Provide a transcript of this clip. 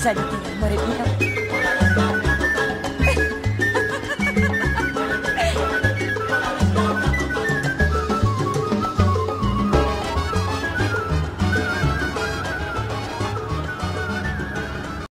Rosalita, moreninha.